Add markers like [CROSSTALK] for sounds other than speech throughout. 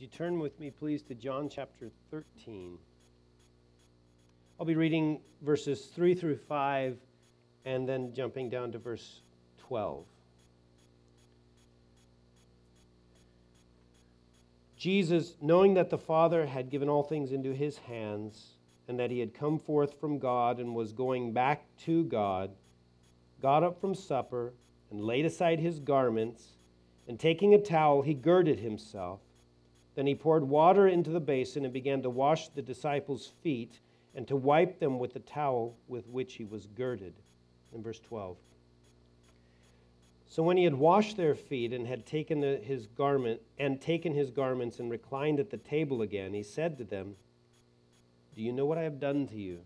Would you turn with me, please, to John chapter 13? I'll be reading verses 3 through 5 and then jumping down to verse 12. Jesus, knowing that the Father had given all things into his hands, and that he had come forth from God and was going back to God, got up from supper and laid aside his garments, and taking a towel, he girded himself. Then he poured water into the basin and began to wash the disciples' feet and to wipe them with the towel with which he was girded. In verse 12. So when he had washed their feet and had taken his garment and taken his garments and reclined at the table again, he said to them, Do you know what I have done to you?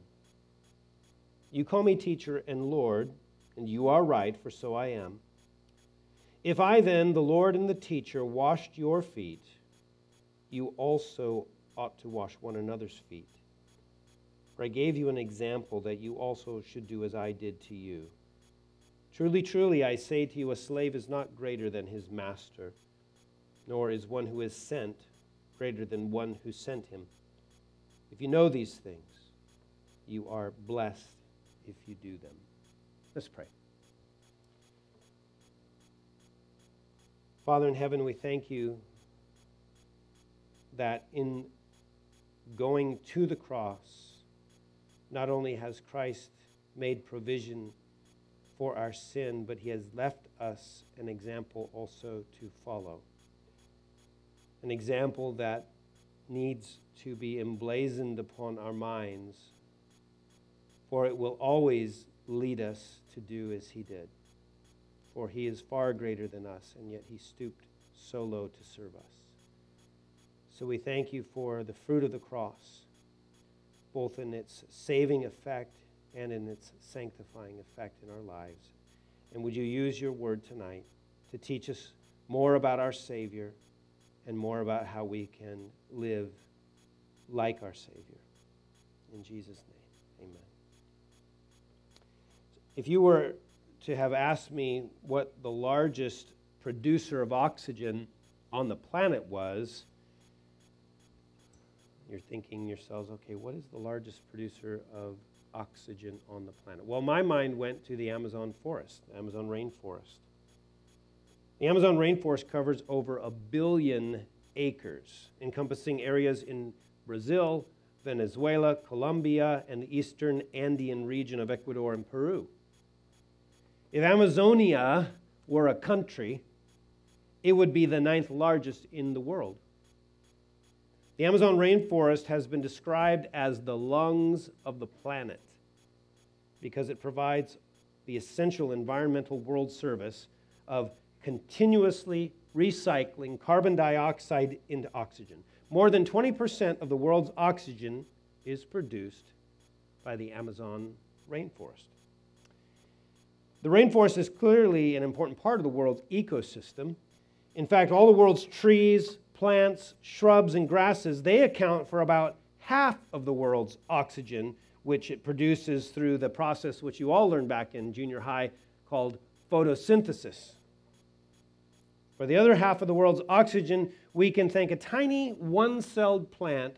You call me teacher and Lord, and you are right, for so I am. If I then, the Lord and the teacher, washed your feet, you also ought to wash one another's feet. For I gave you an example that you also should do as I did to you. Truly, truly, I say to you, a slave is not greater than his master, nor is one who is sent greater than one who sent him. If you know these things, you are blessed if you do them. Let's pray. Father in heaven, we thank you that in going to the cross, not only has Christ made provision for our sin, but he has left us an example also to follow. An example that needs to be emblazoned upon our minds, for it will always lead us to do as he did. For he is far greater than us, and yet he stooped so low to serve us. So we thank you for the fruit of the cross, both in its saving effect and in its sanctifying effect in our lives. And would you use your word tonight to teach us more about our Savior and more about how we can live like our Savior? In Jesus' name, amen. If you were to have asked me what the largest producer of oxygen on the planet was, you're thinking yourselves, okay, what is the largest producer of oxygen on the planet? Well, my mind went to the Amazon forest, the Amazon rainforest. The Amazon rainforest covers over a billion acres, encompassing areas in Brazil, Venezuela, Colombia, and the eastern Andean region of Ecuador and Peru. If Amazonia were a country, it would be the ninth largest in the world. The Amazon rainforest has been described as the lungs of the planet because it provides the essential environmental world service of continuously recycling carbon dioxide into oxygen. More than 20% of the world's oxygen is produced by the Amazon rainforest. The rainforest is clearly an important part of the world's ecosystem. In fact, all the world's trees, plants, shrubs, and grasses, they account for about half of the world's oxygen, which it produces through the process which you all learned back in junior high called photosynthesis. For the other half of the world's oxygen, we can thank a tiny one celled plant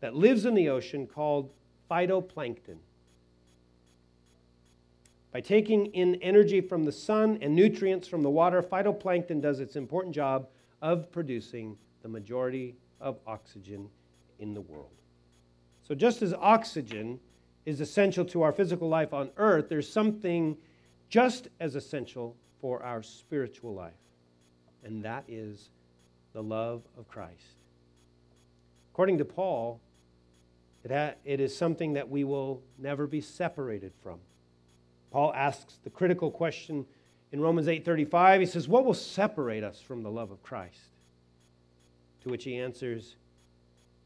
that lives in the ocean called phytoplankton. By taking in energy from the sun and nutrients from the water, phytoplankton does its important job of producing the majority of oxygen in the world. So, just as oxygen is essential to our physical life on earth, there's something just as essential for our spiritual life, and that is the love of Christ. According to Paul, it, ha- it is something that we will never be separated from. Paul asks the critical question in Romans 8:35, he says, "What will separate us from the love of Christ?" To which he answers,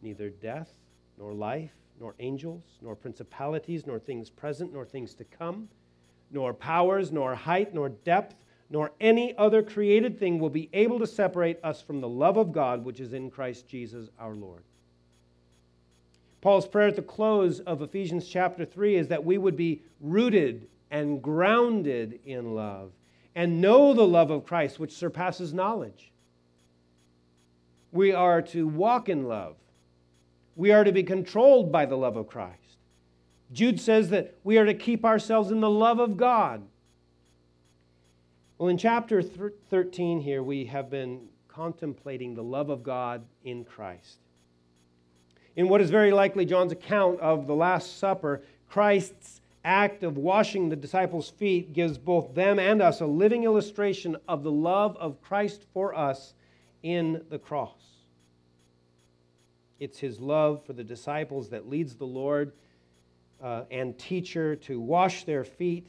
"Neither death, nor life, nor angels, nor principalities, nor things present, nor things to come, nor powers, nor height, nor depth, nor any other created thing will be able to separate us from the love of God which is in Christ Jesus our Lord." Paul's prayer at the close of Ephesians chapter 3 is that we would be rooted and grounded in love and know the love of Christ, which surpasses knowledge. We are to walk in love. We are to be controlled by the love of Christ. Jude says that we are to keep ourselves in the love of God. Well, in chapter 13 here, we have been contemplating the love of God in Christ. In what is very likely John's account of the Last Supper, Christ's act of washing the disciples' feet gives both them and us a living illustration of the love of Christ for us in the cross. It's his love for the disciples that leads the Lord uh, and teacher to wash their feet.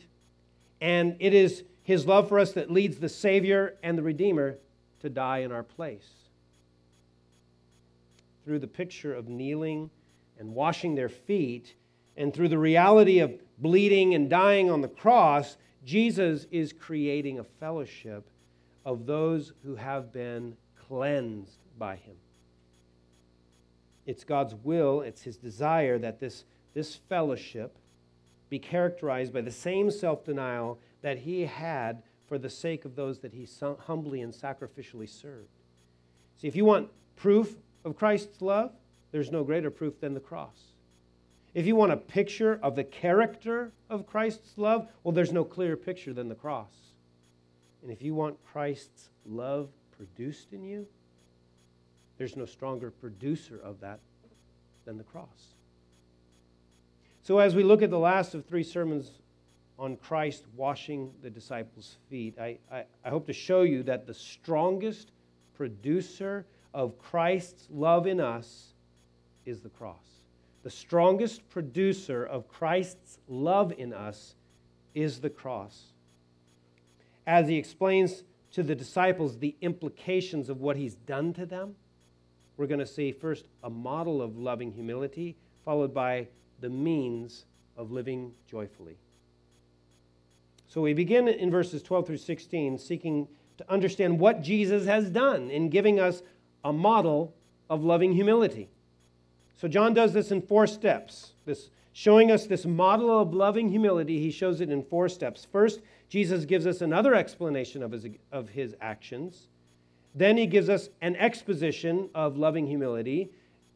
And it is his love for us that leads the Savior and the Redeemer to die in our place. Through the picture of kneeling and washing their feet, and through the reality of bleeding and dying on the cross, Jesus is creating a fellowship of those who have been cleansed by him. It's God's will, it's his desire that this, this fellowship be characterized by the same self denial that he had for the sake of those that he humbly and sacrificially served. See, if you want proof of Christ's love, there's no greater proof than the cross. If you want a picture of the character of Christ's love, well, there's no clearer picture than the cross. And if you want Christ's love produced in you, there's no stronger producer of that than the cross. So, as we look at the last of three sermons on Christ washing the disciples' feet, I, I, I, hope to show you that the strongest producer of Christ's love in us is the cross. The strongest producer of Christ's love in us is the cross. As he explains to the disciples the implications of what he's done to them, we're going to see first a model of loving humility, followed by the means of living joyfully. So we begin in verses 12 through 16, seeking to understand what Jesus has done in giving us a model of loving humility. So John does this in four steps. This showing us this model of loving humility, he shows it in four steps. First, Jesus gives us another explanation of his, of his actions. Then he gives us an exposition of loving humility.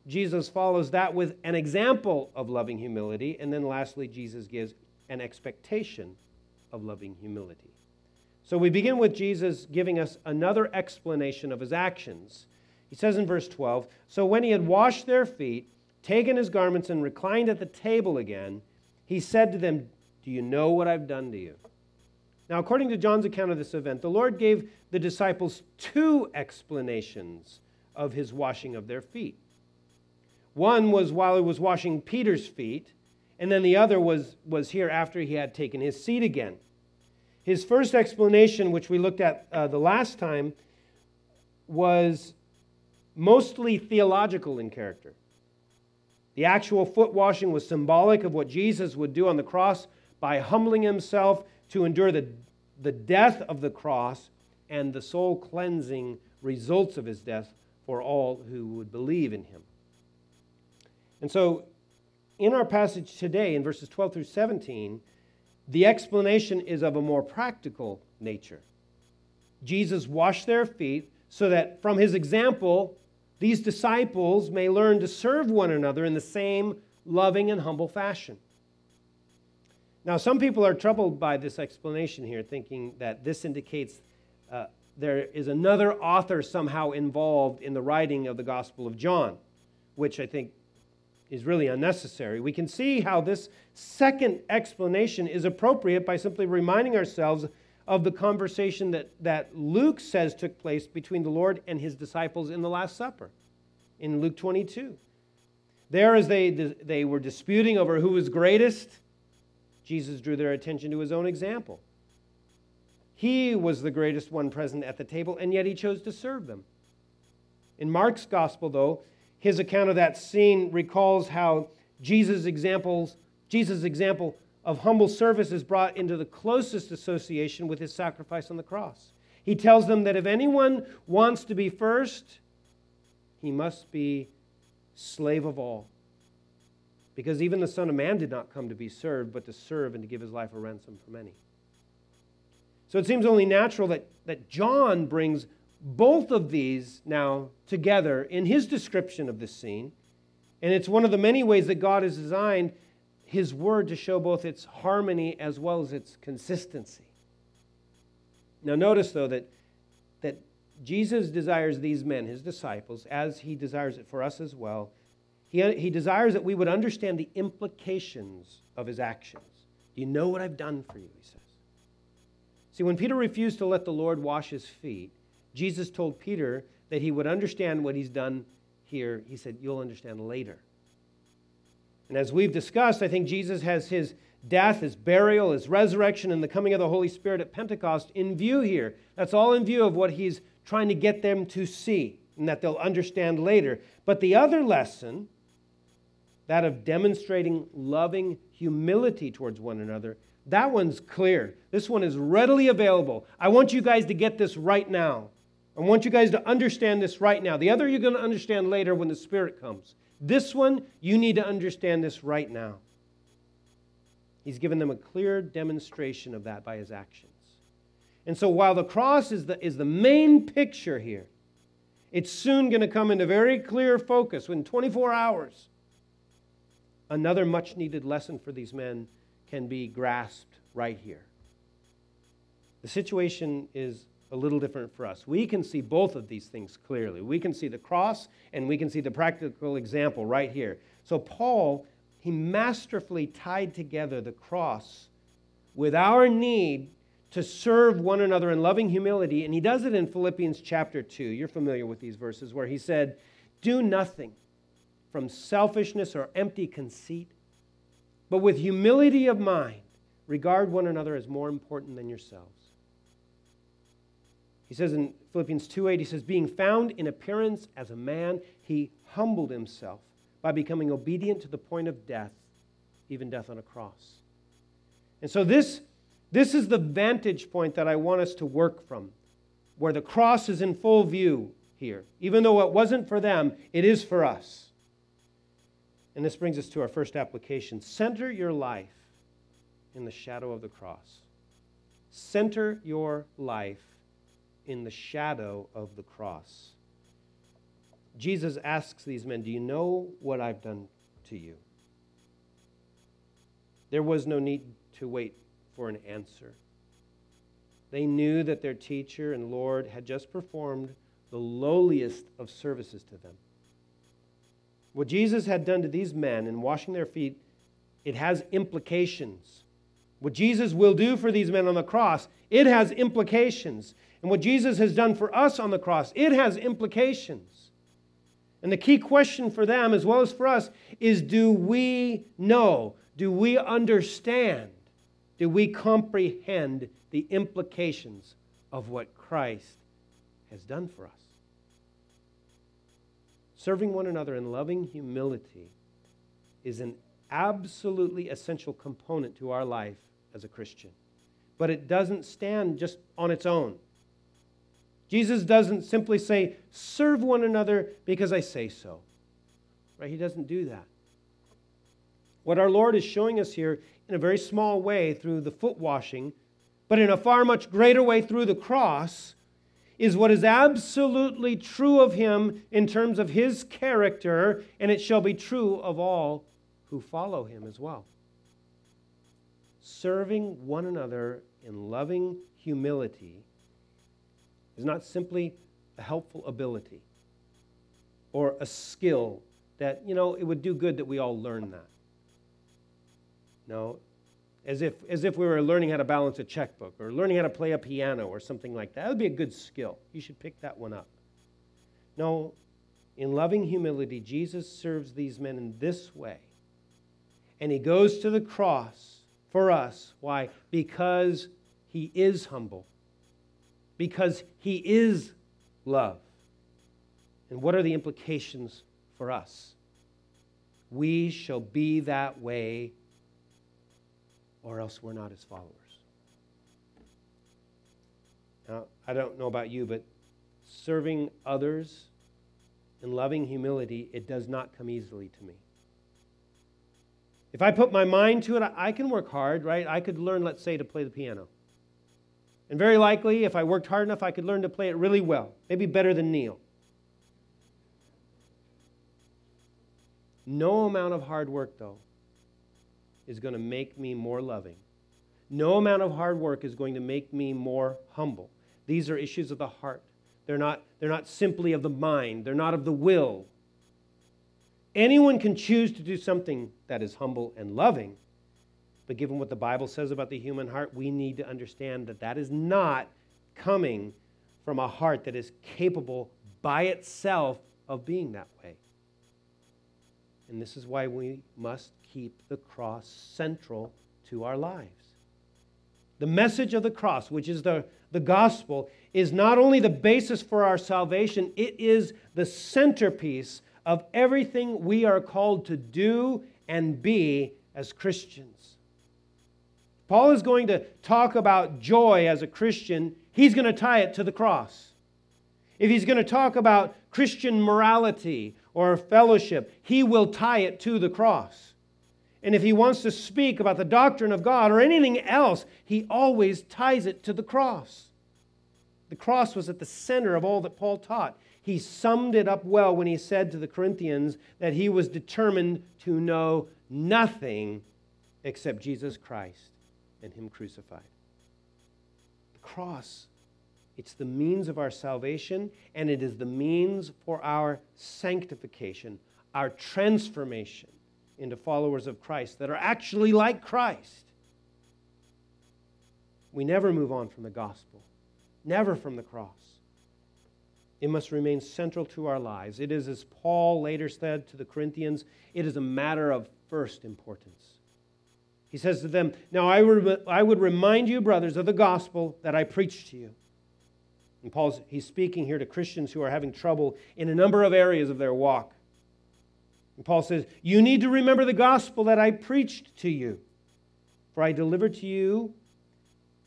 Jesus follows that with an example of loving humility. And then lastly, Jesus gives an expectation of loving humility. So we begin with Jesus giving us another explanation of his actions. He says in verse 12 So when he had washed their feet, taken his garments, and reclined at the table again, he said to them, Do you know what I've done to you? Now, according to John's account of this event, the Lord gave the disciples two explanations of his washing of their feet. One was while he was washing Peter's feet, and then the other was, was here after he had taken his seat again. His first explanation, which we looked at uh, the last time, was mostly theological in character. The actual foot washing was symbolic of what Jesus would do on the cross by humbling himself to endure the, the death of the cross and the soul cleansing results of his death for all who would believe in him. And so in our passage today, in verses 12 through 17, the explanation is of a more practical nature. Jesus washed their feet so that from his example, these disciples may learn to serve one another in the same loving and humble fashion. Now, some people are troubled by this explanation here, thinking that this indicates uh, there is another author somehow involved in the writing of the Gospel of John, which I think is really unnecessary. We can see how this second explanation is appropriate by simply reminding ourselves of the conversation that, that Luke says took place between the Lord and his disciples in the Last Supper in Luke 22. There, as they, they were disputing over who was greatest, Jesus drew their attention to his own example. He was the greatest one present at the table, and yet he chose to serve them. In Mark's gospel, though, his account of that scene recalls how Jesus' examples, Jesus' example of humble service is brought into the closest association with his sacrifice on the cross. He tells them that if anyone wants to be first, he must be slave of all. Because even the Son of Man did not come to be served, but to serve and to give his life a ransom for many. So it seems only natural that, that John brings both of these now together in his description of this scene. And it's one of the many ways that God has designed his word to show both its harmony as well as its consistency. Now, notice though that, that Jesus desires these men, his disciples, as he desires it for us as well. He, he desires that we would understand the implications of his actions. Do you know what I've done for you? He says. See, when Peter refused to let the Lord wash his feet, Jesus told Peter that he would understand what he's done here. He said, You'll understand later. And as we've discussed, I think Jesus has his death, his burial, his resurrection, and the coming of the Holy Spirit at Pentecost in view here. That's all in view of what he's trying to get them to see and that they'll understand later. But the other lesson, that of demonstrating loving humility towards one another, that one's clear. This one is readily available. I want you guys to get this right now. I want you guys to understand this right now. The other you're going to understand later when the Spirit comes. This one, you need to understand this right now. He's given them a clear demonstration of that by his actions. And so while the cross is the, is the main picture here, it's soon going to come into very clear focus in 24 hours. Another much needed lesson for these men can be grasped right here. The situation is a little different for us. We can see both of these things clearly. We can see the cross and we can see the practical example right here. So, Paul, he masterfully tied together the cross with our need to serve one another in loving humility. And he does it in Philippians chapter 2. You're familiar with these verses where he said, Do nothing from selfishness or empty conceit, but with humility of mind, regard one another as more important than yourselves. He says in Philippians 2:8 he says being found in appearance as a man he humbled himself by becoming obedient to the point of death even death on a cross. And so this this is the vantage point that I want us to work from where the cross is in full view here. Even though it wasn't for them, it is for us. And this brings us to our first application. Center your life in the shadow of the cross. Center your life in the shadow of the cross. Jesus asks these men, Do you know what I've done to you? There was no need to wait for an answer. They knew that their teacher and Lord had just performed the lowliest of services to them. What Jesus had done to these men in washing their feet, it has implications. What Jesus will do for these men on the cross, it has implications. And what Jesus has done for us on the cross, it has implications. And the key question for them, as well as for us, is do we know? Do we understand? Do we comprehend the implications of what Christ has done for us? Serving one another in loving humility is an absolutely essential component to our life as a Christian. But it doesn't stand just on its own. Jesus doesn't simply say, serve one another because I say so. Right? He doesn't do that. What our Lord is showing us here in a very small way through the foot washing, but in a far much greater way through the cross, is what is absolutely true of him in terms of his character, and it shall be true of all who follow him as well. Serving one another in loving humility is not simply a helpful ability or a skill that, you know, it would do good that we all learn that. No, as if, as if we were learning how to balance a checkbook or learning how to play a piano or something like that. That would be a good skill. You should pick that one up. No, in loving humility, Jesus serves these men in this way. And he goes to the cross for us. Why? Because he is humble because he is love. And what are the implications for us? We shall be that way, or else we're not his followers. Now, I don't know about you, but serving others in loving humility, it does not come easily to me. If I put my mind to it, I can work hard, right? I could learn, let's say, to play the piano. And very likely, if I worked hard enough, I could learn to play it really well, maybe better than Neil. No amount of hard work, though, is going to make me more loving. No amount of hard work is going to make me more humble. These are issues of the heart. They're not, they're not simply of the mind, they're not of the will. Anyone can choose to do something that is humble and loving, but given what the Bible says about the human heart, we need to understand that that is not coming from a heart that is capable by itself of being that way. And this is why we must keep the cross central to our lives. The message of the cross, which is the, the gospel, is not only the basis for our salvation, it is the centerpiece of everything we are called to do and be as Christians. Paul is going to talk about joy as a Christian, he's going to tie it to the cross. If he's going to talk about Christian morality or fellowship, he will tie it to the cross. And if he wants to speak about the doctrine of God or anything else, he always ties it to the cross. The cross was at the center of all that Paul taught. He summed it up well when he said to the Corinthians that he was determined to know nothing except Jesus Christ and Him crucified. The cross, it's the means of our salvation, and it is the means for our sanctification, our transformation into followers of Christ that are actually like Christ. We never move on from the gospel, never from the cross. It must remain central to our lives. It is, as Paul later said to the Corinthians, it is a matter of first importance. He says to them, Now I would, I would remind you, brothers, of the gospel that I preached to you. And Paul's he's speaking here to Christians who are having trouble in a number of areas of their walk. And Paul says, You need to remember the gospel that I preached to you. For I delivered to you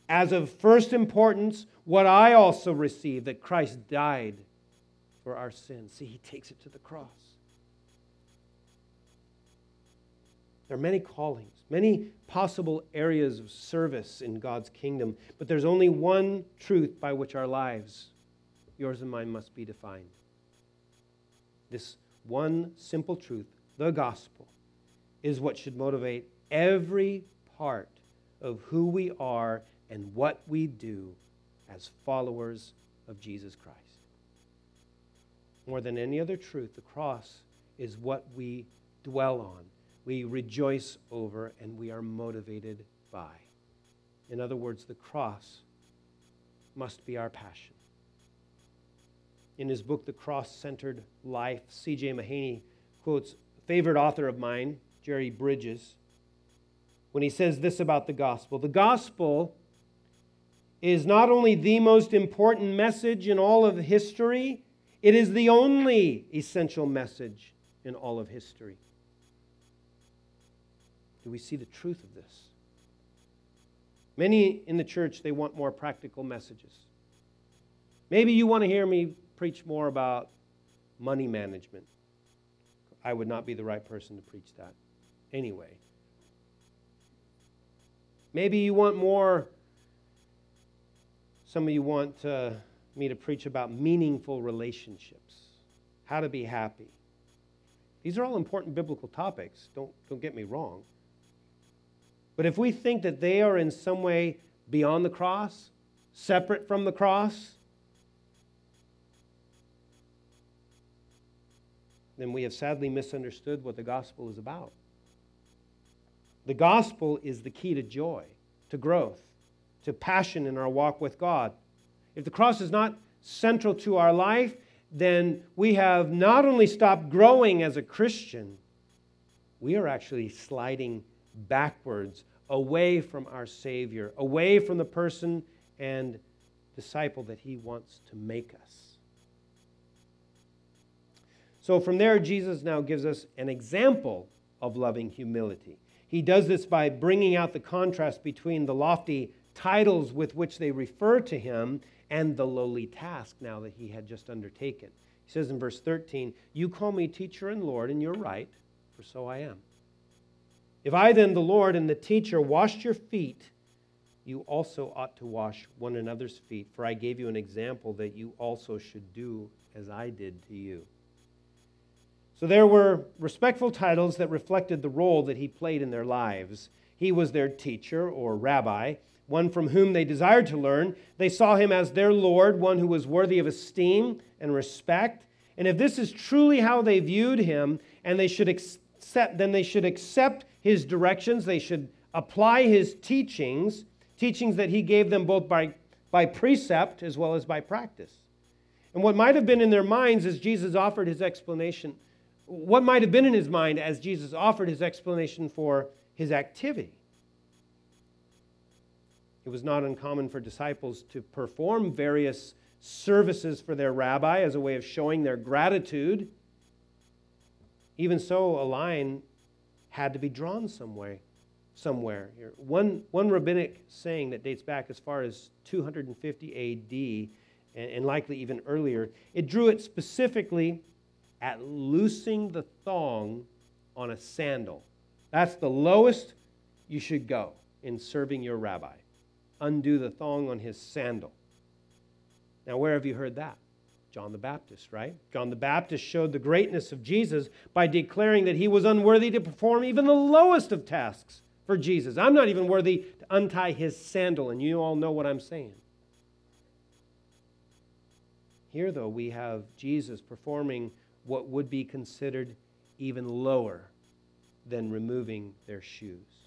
as of first importance what I also received that Christ died for our sins. See, he takes it to the cross. There are many callings, many possible areas of service in God's kingdom, but there's only one truth by which our lives, yours and mine, must be defined. This one simple truth, the gospel, is what should motivate every part of who we are and what we do as followers of Jesus Christ. More than any other truth, the cross is what we dwell on, we rejoice over, and we are motivated by. In other words, the cross must be our passion in his book, The Cross Centered Life, C.J. Mahaney quotes a favorite author of mine, Jerry Bridges, when he says this about the gospel The gospel is not only the most important message in all of history, it is the only essential message in all of history. Do we see the truth of this? Many in the church, they want more practical messages. Maybe you want to hear me preach more about money management. I would not be the right person to preach that anyway. Maybe you want more, some of you want uh, me to preach about meaningful relationships, how to be happy. These are all important biblical topics, don't, don't get me wrong. But if we think that they are in some way beyond the cross, separate from the cross, then we have sadly misunderstood what the gospel is about. The gospel is the key to joy, to growth, to passion in our walk with God. If the cross is not central to our life, then we have not only stopped growing as a Christian, we are actually sliding backwards away from our Savior, away from the person and disciple that He wants to make us. So from there, Jesus now gives us an example of loving humility. He does this by bringing out the contrast between the lofty titles with which they refer to him and the lowly task now that he had just undertaken. He says in verse 13, You call me teacher and Lord, and you're right, for so I am. If I then, the Lord and the teacher, washed your feet, you also ought to wash one another's feet, for I gave you an example that you also should do as I did to you. So there were respectful titles that reflected the role that he played in their lives. He was their teacher or rabbi, one from whom they desired to learn. They saw him as their Lord, one who was worthy of esteem and respect. And if this is truly how they viewed him, and they should accept, then they should accept his directions. They should apply his teachings, teachings that he gave them both by, by precept as well as by practice. And what might have been in their minds as Jesus offered his explanation, what might have been in his mind as Jesus offered his explanation for his activity? It was not uncommon for disciples to perform various services for their rabbi as a way of showing their gratitude. Even so, a line had to be drawn some way, somewhere. One, one rabbinic saying that dates back as far as 250 AD and likely even earlier, it drew it specifically at loosing the thong on a sandal. That's the lowest you should go in serving your rabbi. Undo the thong on his sandal. Now, where have you heard that? John the Baptist, right? John the Baptist showed the greatness of Jesus by declaring that he was unworthy to perform even the lowest of tasks for Jesus. I'm not even worthy to untie his sandal, and you all know what I'm saying. Here, though, we have Jesus performing what would be considered even lower than removing their shoes.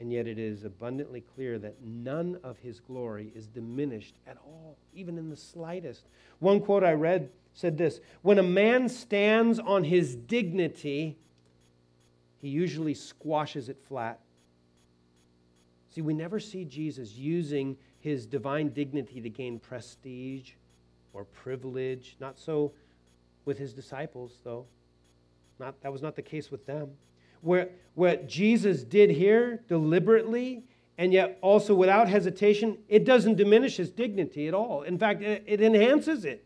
And yet, it is abundantly clear that none of his glory is diminished at all, even in the slightest. One quote I read said this When a man stands on his dignity, he usually squashes it flat. See, we never see Jesus using his divine dignity to gain prestige or privilege. Not so with his disciples, though. Not, that was not the case with them. Where, what Jesus did here deliberately and yet also without hesitation, it doesn't diminish his dignity at all. In fact, it, enhances it.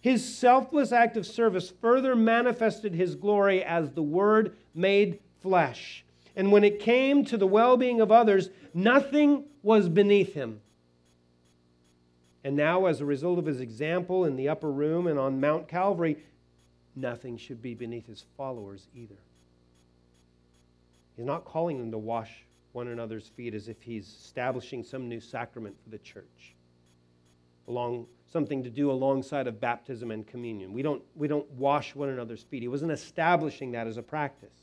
His selfless act of service further manifested his glory as the Word made flesh. And when it came to the well being of others, nothing was beneath him. And now, as a result of his example in the upper room and on Mount Calvary, nothing should be beneath his followers either. He's not calling them to wash one another's feet as if he's establishing some new sacrament for the church, along something to do alongside of baptism and communion. We don't, we don't wash one another's feet. He wasn't establishing that as a practice.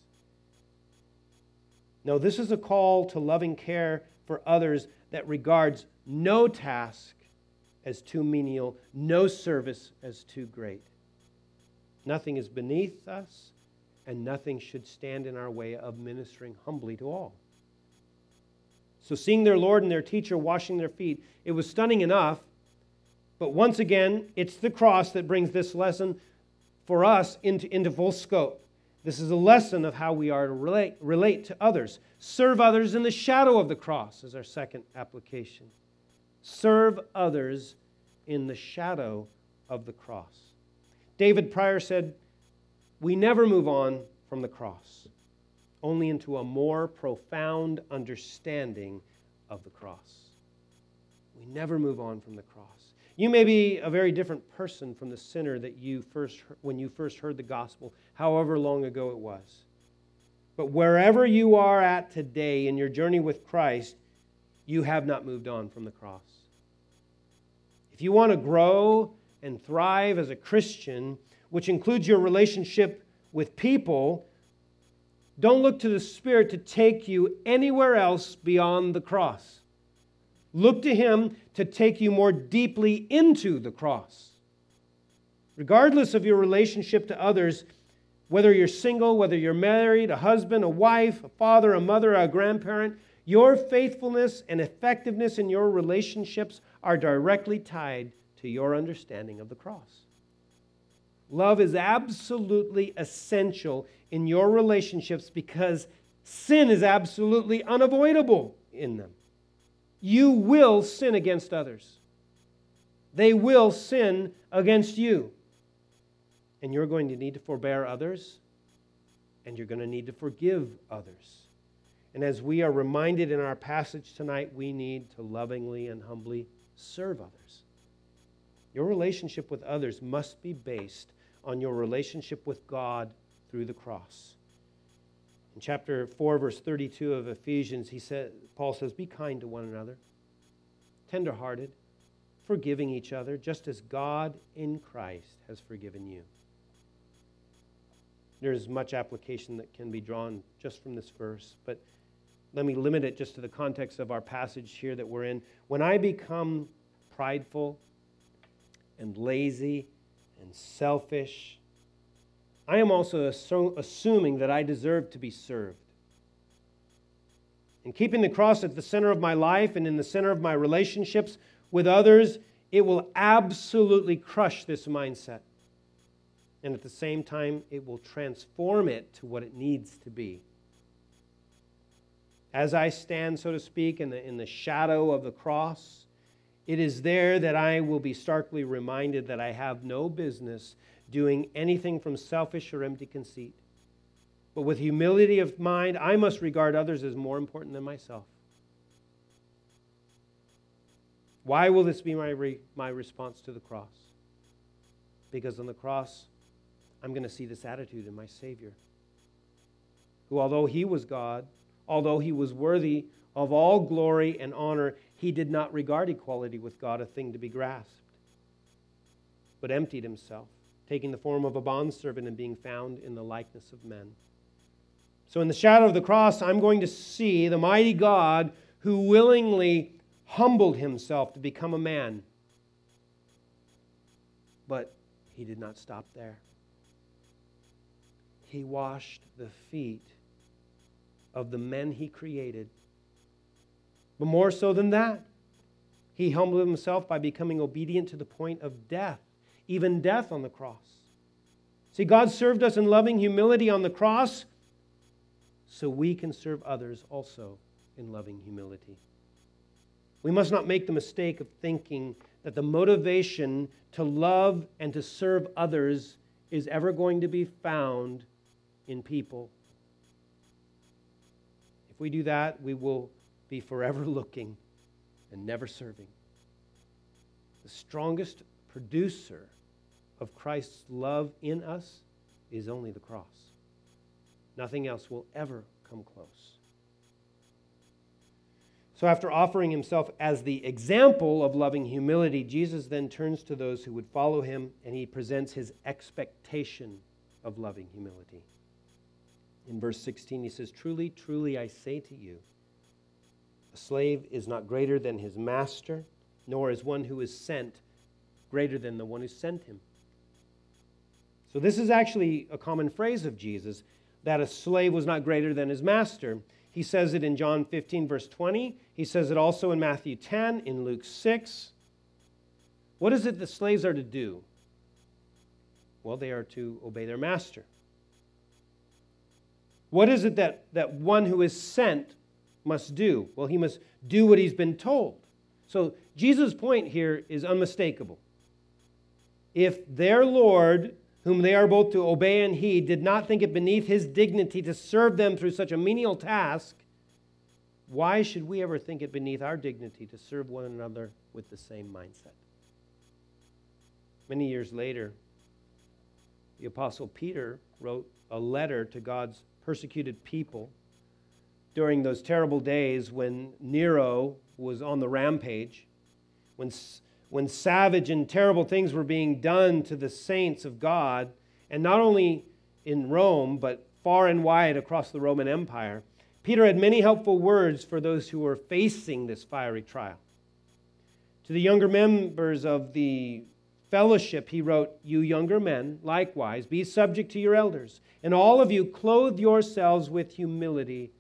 No, this is a call to loving care for others that regards no task as too menial, no service as too great. Nothing is beneath us, and nothing should stand in our way of ministering humbly to all. So, seeing their Lord and their teacher washing their feet, it was stunning enough. But once again, it's the cross that brings this lesson for us into, into full scope. This is a lesson of how we are to relate, relate to others. Serve others in the shadow of the cross, is our second application serve others in the shadow of the cross. David Prior said, We never move on from the cross, only into a more profound understanding of the cross. We never move on from the cross. You may be a very different person from the sinner that you first when you first heard the gospel, however long ago it was. But wherever you are at today in your journey with Christ, you have not moved on from the cross. If you want to grow and thrive as a Christian, which includes your relationship with people, don't look to the Spirit to take you anywhere else beyond the cross. Look to Him to take you more deeply into the cross. Regardless of your relationship to others, whether you're single, whether you're married, a husband, a wife, a father, a mother, a grandparent, your faithfulness and effectiveness in your relationships are directly tied to your understanding of the cross. Love is absolutely essential in your relationships because sin is absolutely unavoidable in them. You will sin against others, they will sin against you. And you're going to need to forbear others, and you're going to need to forgive others. And as we are reminded in our passage tonight, we need to lovingly and humbly serve others. Your relationship with others must be based on your relationship with God through the cross. In chapter 4, verse 32 of Ephesians, he said, Paul says, Be kind to one another, tenderhearted, forgiving each other, just as God in Christ has forgiven you. There's much application that can be drawn just from this verse, but let me limit it just to the context of our passage here that we're in. When I become prideful and lazy and selfish I am also assuming that I deserve to be served. And keeping the cross at the center of my life and in the center of my relationships with others, it will absolutely crush this mindset. And at the same time, it will transform it to what it needs to be. As I stand, so to speak, in the, in the shadow of the cross, it is there that I will be starkly reminded that I have no business doing anything from selfish or empty conceit. But with humility of mind, I must regard others as more important than myself. Why will this be my, re- my response to the cross? Because on the cross, I'm going to see this attitude in my Savior, who, although he was God, although he was worthy of all glory and honor, he did not regard equality with God a thing to be grasped, but emptied himself taking the form of a bondservant and being found in the likeness of men. So, in the shadow of the cross, I'm going to see the mighty God who willingly humbled himself to become a man. But he did not stop there. He washed the feet of the men he created. But more so than that, he humbled himself by becoming obedient to the point of death even death on the cross. See, God served us in loving humility on the cross so we can serve others also in loving humility. We must not make the mistake of thinking that the motivation to love and to serve others is ever going to be found in people. If we do that, we will be forever [LAUGHS] looking and never serving. The strongest producer of Christ's love in us is only the cross. Nothing else will ever come close. So, after offering himself as the example of loving humility, Jesus then turns to those who would follow him and he presents his expectation of loving humility. In verse 16, he says, Truly, truly, I say to you, a slave is not greater than his master, nor is one who is sent greater than the one who sent him. So, this is actually a common phrase of Jesus that a slave was not greater than his master. He says it in John 15, verse 20. He says it also in Matthew 10, in Luke 6. What is it that slaves are to do? Well, they are to obey their master. What is it that, that one who is sent must do? Well, he must do what he's been told. So Jesus' point here is unmistakable. If their Lord whom they are both to obey and heed, did not think it beneath his dignity to serve them through such a menial task, why should we ever think it beneath our dignity to serve one another with the same mindset? Many years later, the Apostle Peter wrote a letter to God's persecuted people during those terrible days when Nero was on the rampage, when when savage and terrible things were being done to the saints of God, and not only in Rome, but far and wide across the Roman Empire, Peter had many helpful words for those who were facing this fiery trial. To the younger members of the fellowship, he wrote, You younger men, likewise, be subject to your elders, and all of you clothe yourselves with humility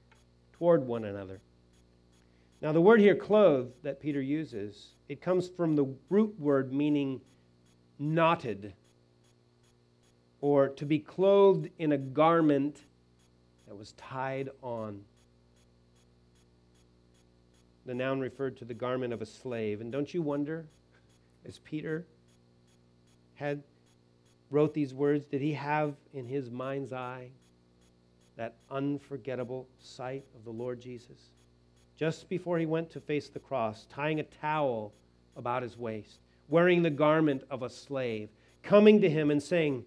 toward one another. Now, the word here, clothe, that Peter uses, it comes from the root word meaning knotted, or to be clothed in a garment that was tied on. The noun referred to the garment of a slave. And don't you wonder, as Peter had wrote these words, did he have in his mind's eye that unforgettable sight of the Lord Jesus? Just before he went to face the cross, tying a towel about his waist, wearing the garment of a slave, coming to him and saying,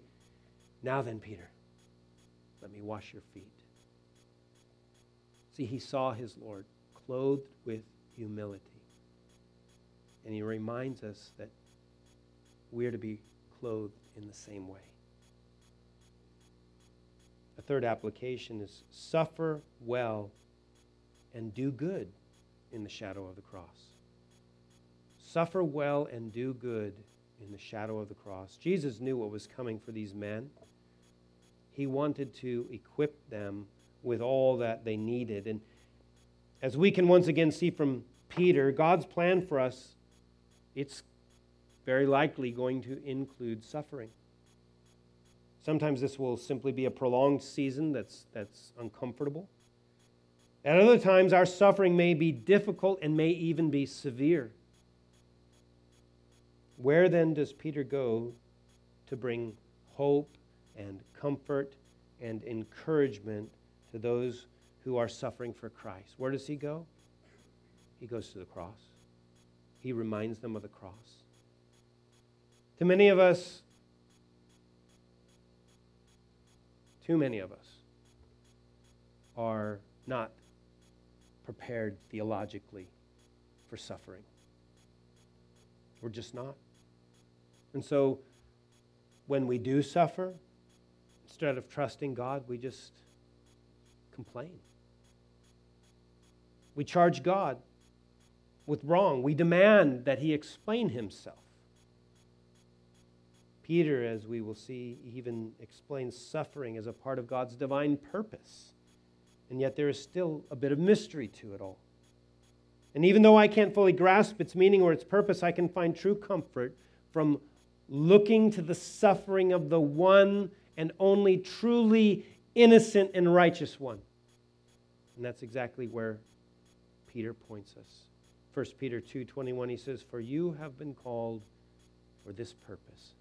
Now then, Peter, let me wash your feet. See, he saw his Lord clothed with humility. And he reminds us that we're to be clothed in the same way. Third application is suffer well and do good in the shadow of the cross. Suffer well and do good in the shadow of the cross. Jesus knew what was coming for these men. He wanted to equip them with all that they needed. And as we can once again see from Peter, God's plan for us, it's very likely going to include suffering. Sometimes this will simply be a prolonged season that's, that's uncomfortable. At other times, our suffering may be difficult and may even be severe. Where then does Peter go to bring hope and comfort and encouragement to those who are suffering for Christ? Where does he go? He goes to the cross. He reminds them of the cross. To many of us, too many of us are not prepared theologically for suffering. We're just not. And so when we do suffer, instead of trusting God, we just complain. We charge God with wrong. We demand that He explain Himself. Peter, as we will see, even explains suffering as a part of God's divine purpose. And yet there is still a bit of mystery to it all. And even though I can't fully grasp its meaning or its purpose, I can find true comfort from looking to the suffering of the one and only truly innocent and righteous one. And that's exactly where Peter points us. 1 Peter 2:21 he says, "For you have been called for this purpose,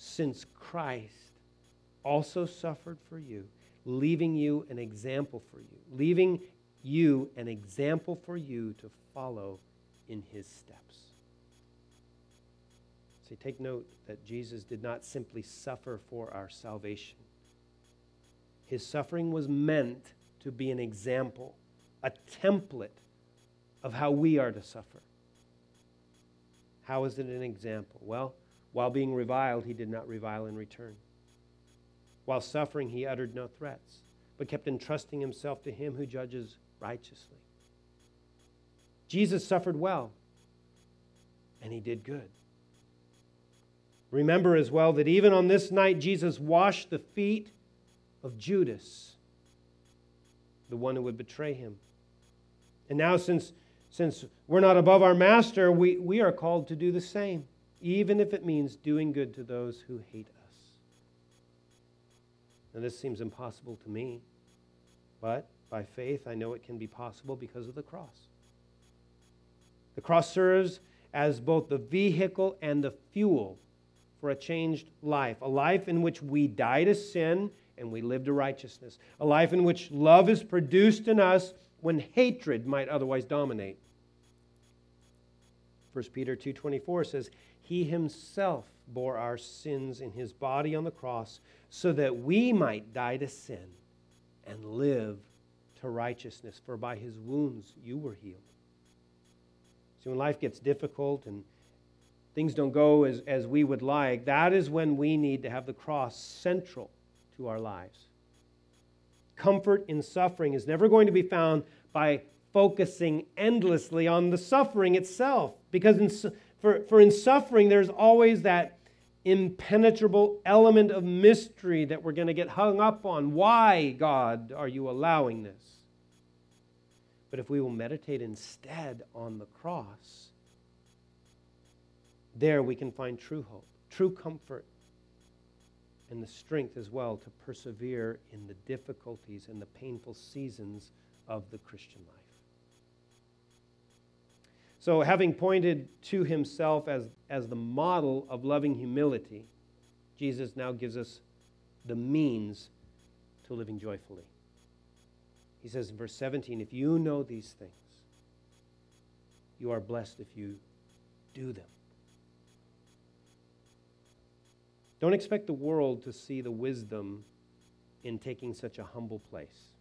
since Christ also suffered for you, leaving you an example for you, leaving you an example for you to follow in his steps." See, take note that Jesus did not simply suffer for our salvation. His suffering was meant to be an example, a template of how we are to suffer. How is it an example? Well, while being reviled, he did not revile in return. While suffering, he uttered no threats, but kept entrusting himself to him who judges righteously. Jesus suffered well, and he did good. Remember as well that even on this night, Jesus washed the feet of Judas, the one who would betray him. And now, since, since we're not above our master, we, we are called to do the same, even if it means doing good to those who hate us. Now, this seems impossible to me, but by faith, I know it can be possible because of the cross. The cross serves as both the vehicle and the fuel for a changed life, a life in which we die to sin and we live to righteousness, a life in which love is produced in us when hatred might otherwise dominate. 1 Peter 2:24 says, "He himself bore our sins in his body on the cross so that we might die to sin and live to righteousness, for by his wounds you were healed." See, when life gets difficult and things don't go as, as we would like, that is when we need to have the cross central to our lives. Comfort in suffering is never going to be found by focusing endlessly on the suffering itself. Because in, for, for in suffering, there's always that impenetrable element of mystery that we're going to get hung up on. Why, God, are you allowing this? But if we will meditate instead on the cross, there we can find true hope, true comfort, and the strength as well to persevere in the difficulties and the painful seasons of the Christian life. So, having pointed to himself as, as the model of loving humility, Jesus now gives us the means to living joyfully. He says in verse 17, if you know these things, you are blessed if you do them. Don't expect the world to see the wisdom in taking such a humble place.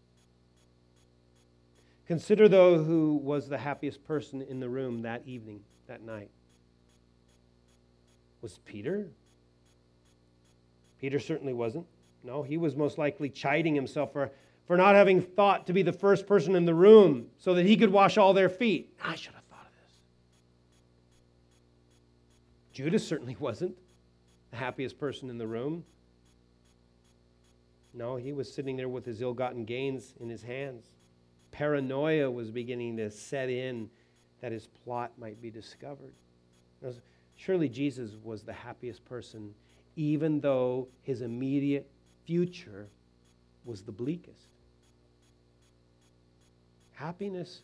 Consider, though, who was the happiest person in the room that evening, that night. Was Peter? Peter certainly wasn't. No, he was most likely chiding himself for, for not having thought to be the first person in the room so that he could wash all their feet. I should have thought of this. Judas certainly [LAUGHS] wasn't the happiest person in the room. No, he was sitting there with his ill gotten gains in his hands. Paranoia was beginning to set in that his plot might be discovered. Surely Jesus was the happiest person, even though his immediate future was the bleakest. Happiness,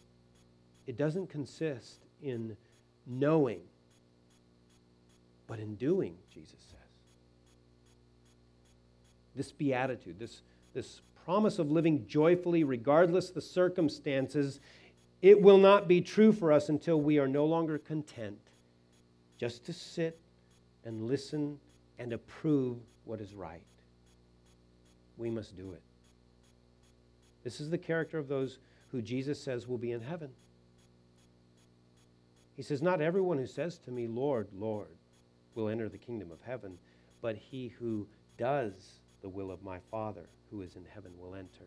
it doesn't consist in knowing, but in doing, Jesus says. This beatitude, this, this promise of living joyfully regardless the circumstances, it will not be true for us until we are no longer content just to sit and listen and approve what is right. We must do it. This is the character of those who Jesus says will be in heaven. He says, Not everyone who says to me, Lord, Lord, will enter the kingdom of heaven, but he who does the will of my Father who is in heaven will enter.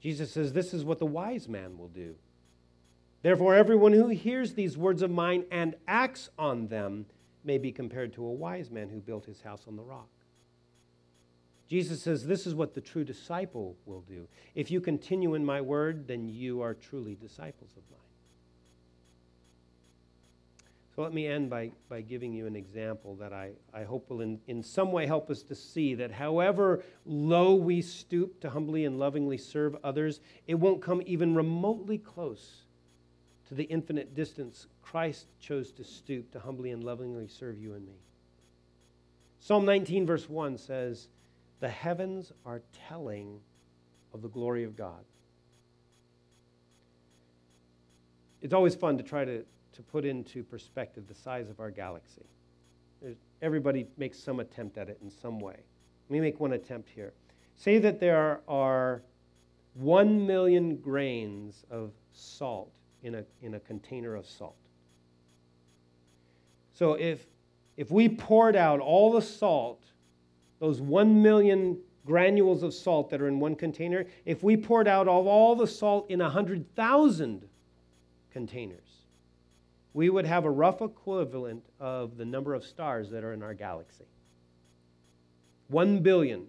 Jesus says, This is what the wise man will do. Therefore, everyone who hears these words of mine and acts on them may be compared to a wise man who built his house on the rock. Jesus says, This is what the true disciple will do. If you continue in my word, then you are truly disciples of mine. So let me end by, by giving you an example that I, I hope will in, in some way help us to see that however low we stoop to humbly and lovingly serve others, it won't come even remotely close to the infinite distance Christ chose to stoop to humbly and lovingly serve you and me. Psalm 19, verse 1 says, The heavens are telling of the glory of God. It's always fun to try to to put into perspective the size of our galaxy. There's, everybody makes some attempt at it in some way. Let me make one attempt here. Say that there are one million grains of salt in a, in a container of salt. So if, if we poured out all the salt, those one million granules of salt that are in one container, if we poured out all, all the salt in a 100,000 containers, we would have a rough equivalent of the number of stars that are in our galaxy. One billion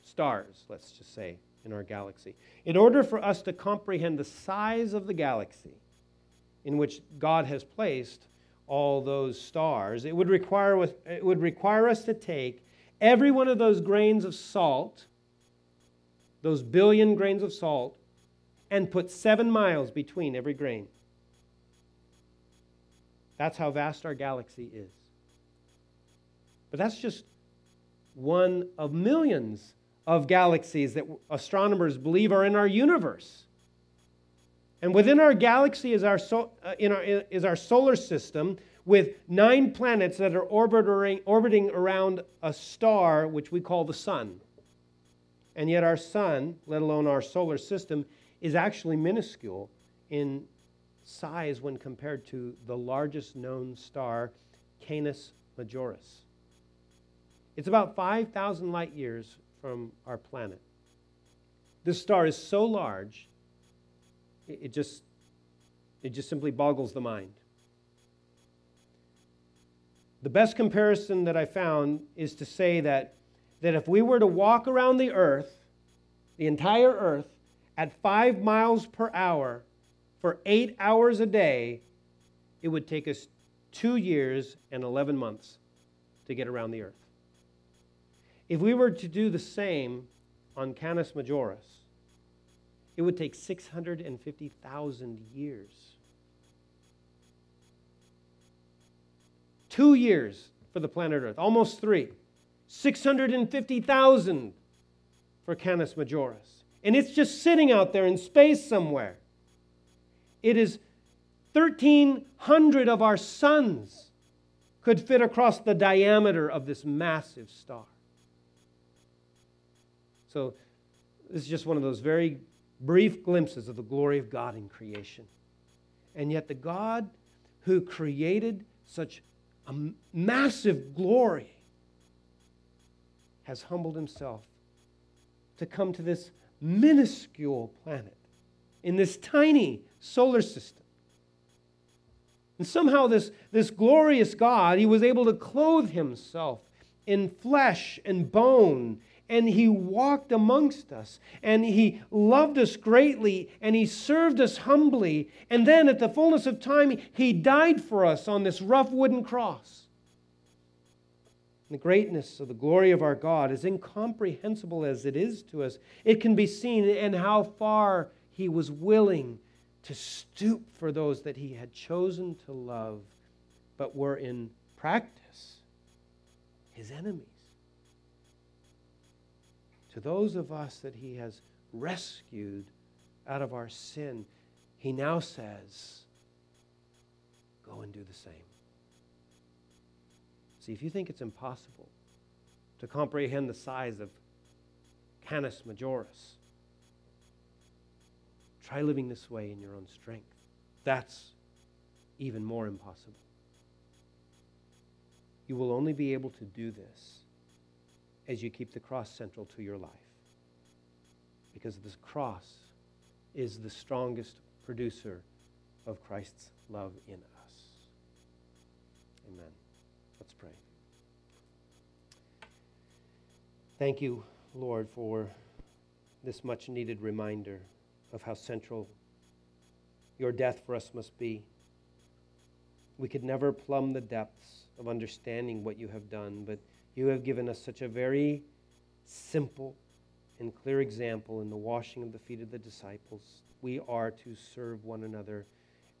stars, let's just say, in our galaxy. In order for us to comprehend the size of the galaxy in which God has placed all those stars, it would require, it would require us to take every one of those grains of salt, those billion grains of salt, and put seven miles between every grain. That's how vast our galaxy is. But that's just one of millions of galaxies that astronomers believe are in our universe. And within our galaxy is our, so, uh, in our, is our solar system with nine planets that are orbiting, orbiting around a star which we call the sun. And yet, our sun, let alone our solar system, is actually minuscule in size when compared to the largest known star, Canis Majoris. It's about 5,000 light years from our planet. This star is so large, it just, it just simply boggles the mind. The best comparison that I found is to say that, that if we were to walk around the earth, the entire earth, at five miles per hour, for eight hours a day, it would take us two years and 11 months to get around the earth. If we were to do the same on Canis Majoris, it would take 650,000 years. Two years for the planet Earth, almost three. 650,000 for Canis Majoris. and it's just sitting out there in space somewhere. It is 1,300 of our suns could fit across the diameter of this massive star. So, this is just one of those very brief glimpses of the glory of God in creation. And yet, the God who created such a massive glory has humbled himself to come to this minuscule planet in this tiny solar system. And somehow, this, this glorious God, he was able to clothe himself in flesh and bone, and he walked amongst us, and he loved us greatly, and he served us humbly. And then, at the fullness of time, he died for us on this rough wooden cross. The greatness of the glory of our God, as incomprehensible as it is to us, it can be seen in how far He was willing to stoop for those that He had chosen to love, but were in practice His enemies. To those of us that He has rescued out of our sin, He now says, Go and do the same. See, if you think it's impossible to comprehend the size of Canis Majoris, try living this way in your own strength. That's even more impossible. You will only be able to do this as you keep the cross central to your life. Because this cross is the strongest producer of Christ's love in us. Amen. Let's pray. Thank you, Lord, for this much needed reminder of how central your death for us must be. We could never plumb the depths of understanding what you have done, but you have given us such a very simple and clear example in the washing of the feet of the disciples. We are to serve one another,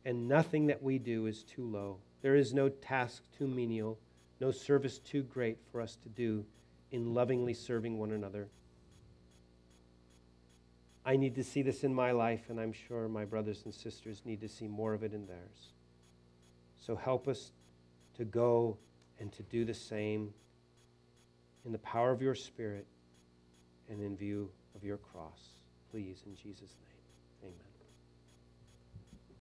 and nothing that we do is too low. There is no task too menial no service too great for us to do in lovingly serving one another. I need to see this in my life, and I'm sure my brothers and sisters need to see more of it in theirs. So help us to go and to do the same in the power of your Spirit and in view of your cross. Please, in Jesus' name.